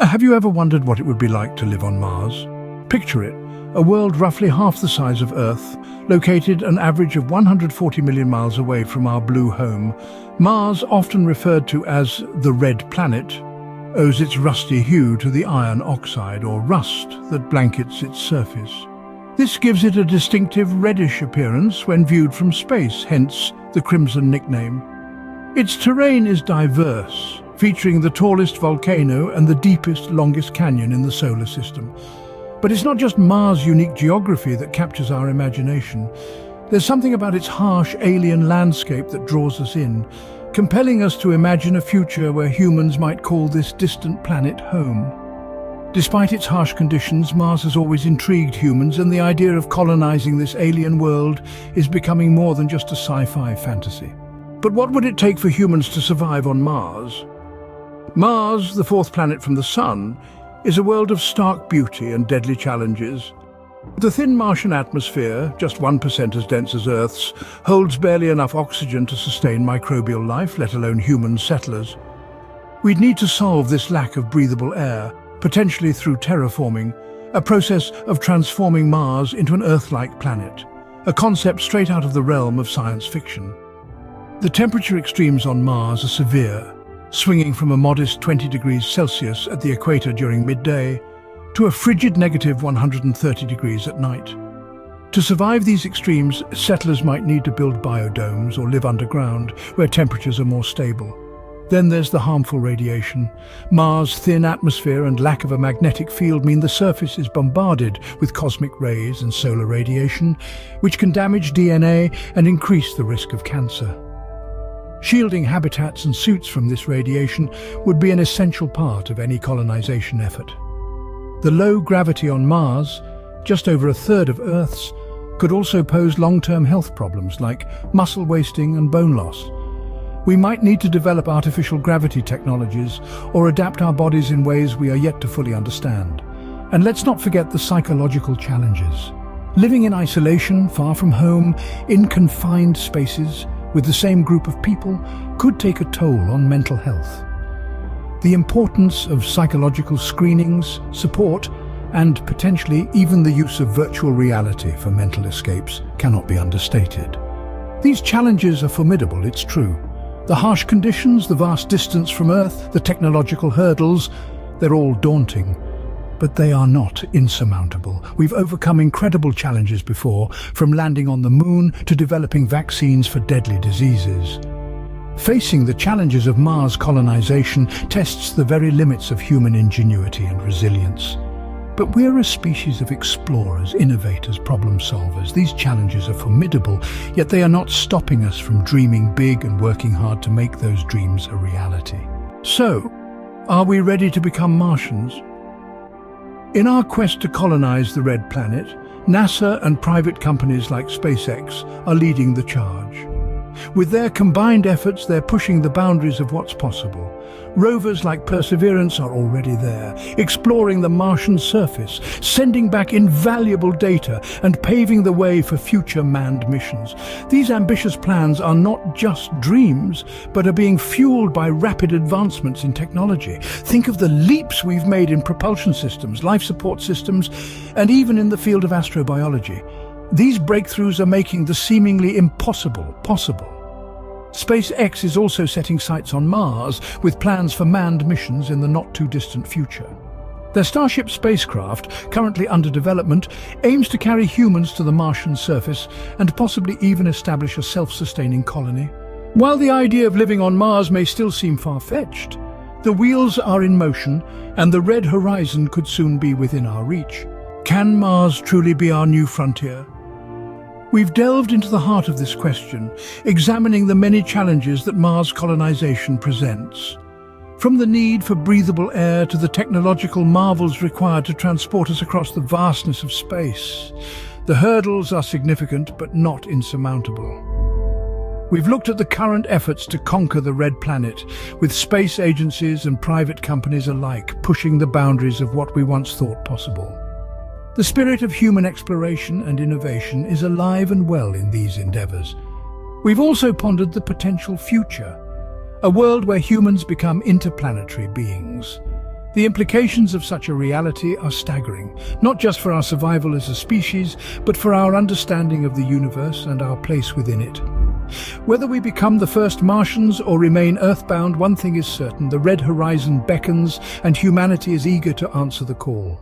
Uh, have you ever wondered what it would be like to live on Mars? Picture it, a world roughly half the size of Earth, located an average of 140 million miles away from our blue home. Mars, often referred to as the Red Planet, owes its rusty hue to the iron oxide or rust that blankets its surface. This gives it a distinctive reddish appearance when viewed from space, hence the Crimson nickname. Its terrain is diverse, featuring the tallest volcano and the deepest, longest canyon in the solar system. But it's not just Mars' unique geography that captures our imagination. There's something about its harsh alien landscape that draws us in, compelling us to imagine a future where humans might call this distant planet home. Despite its harsh conditions, Mars has always intrigued humans and the idea of colonizing this alien world is becoming more than just a sci-fi fantasy. But what would it take for humans to survive on Mars? Mars, the fourth planet from the Sun, is a world of stark beauty and deadly challenges. The thin Martian atmosphere, just 1% as dense as Earth's, holds barely enough oxygen to sustain microbial life, let alone human settlers. We'd need to solve this lack of breathable air, potentially through terraforming, a process of transforming Mars into an Earth-like planet, a concept straight out of the realm of science fiction. The temperature extremes on Mars are severe, swinging from a modest 20 degrees Celsius at the equator during midday to a frigid negative 130 degrees at night. To survive these extremes, settlers might need to build biodomes or live underground, where temperatures are more stable. Then there's the harmful radiation. Mars' thin atmosphere and lack of a magnetic field mean the surface is bombarded with cosmic rays and solar radiation, which can damage DNA and increase the risk of cancer. Shielding habitats and suits from this radiation would be an essential part of any colonization effort. The low gravity on Mars, just over a third of Earth's, could also pose long-term health problems like muscle wasting and bone loss. We might need to develop artificial gravity technologies or adapt our bodies in ways we are yet to fully understand. And let's not forget the psychological challenges. Living in isolation, far from home, in confined spaces, with the same group of people could take a toll on mental health. The importance of psychological screenings, support, and potentially even the use of virtual reality for mental escapes cannot be understated. These challenges are formidable, it's true. The harsh conditions, the vast distance from Earth, the technological hurdles, they're all daunting but they are not insurmountable. We've overcome incredible challenges before, from landing on the moon to developing vaccines for deadly diseases. Facing the challenges of Mars colonization tests the very limits of human ingenuity and resilience. But we're a species of explorers, innovators, problem solvers. These challenges are formidable, yet they are not stopping us from dreaming big and working hard to make those dreams a reality. So, are we ready to become Martians? In our quest to colonize the Red Planet, NASA and private companies like SpaceX are leading the charge. With their combined efforts, they're pushing the boundaries of what's possible. Rovers like Perseverance are already there, exploring the Martian surface, sending back invaluable data and paving the way for future manned missions. These ambitious plans are not just dreams, but are being fueled by rapid advancements in technology. Think of the leaps we've made in propulsion systems, life support systems, and even in the field of astrobiology. These breakthroughs are making the seemingly impossible possible. SpaceX is also setting sights on Mars with plans for manned missions in the not-too-distant future. Their Starship spacecraft, currently under development, aims to carry humans to the Martian surface and possibly even establish a self-sustaining colony. While the idea of living on Mars may still seem far-fetched, the wheels are in motion and the red horizon could soon be within our reach. Can Mars truly be our new frontier? We've delved into the heart of this question, examining the many challenges that Mars colonization presents. From the need for breathable air to the technological marvels required to transport us across the vastness of space, the hurdles are significant but not insurmountable. We've looked at the current efforts to conquer the Red Planet, with space agencies and private companies alike pushing the boundaries of what we once thought possible. The spirit of human exploration and innovation is alive and well in these endeavours. We've also pondered the potential future, a world where humans become interplanetary beings. The implications of such a reality are staggering, not just for our survival as a species, but for our understanding of the universe and our place within it. Whether we become the first Martians or remain earthbound, one thing is certain, the red horizon beckons and humanity is eager to answer the call.